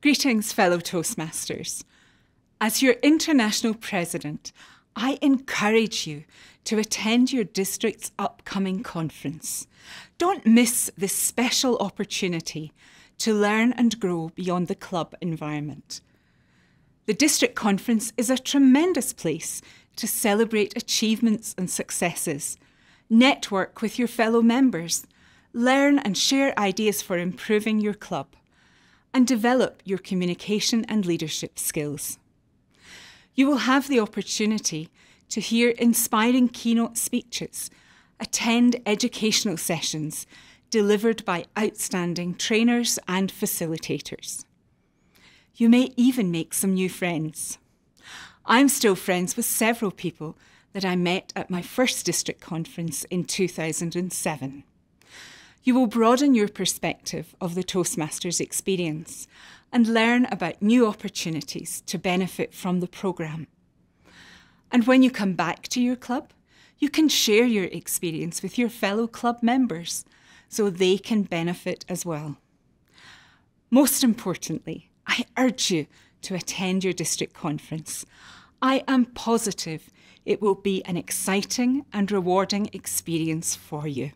Greetings, fellow Toastmasters. As your international president, I encourage you to attend your district's upcoming conference. Don't miss this special opportunity to learn and grow beyond the club environment. The district conference is a tremendous place to celebrate achievements and successes, network with your fellow members, learn and share ideas for improving your club and develop your communication and leadership skills. You will have the opportunity to hear inspiring keynote speeches, attend educational sessions delivered by outstanding trainers and facilitators. You may even make some new friends. I'm still friends with several people that I met at my first district conference in 2007. You will broaden your perspective of the Toastmasters experience and learn about new opportunities to benefit from the programme. And when you come back to your club, you can share your experience with your fellow club members so they can benefit as well. Most importantly, I urge you to attend your district conference. I am positive it will be an exciting and rewarding experience for you.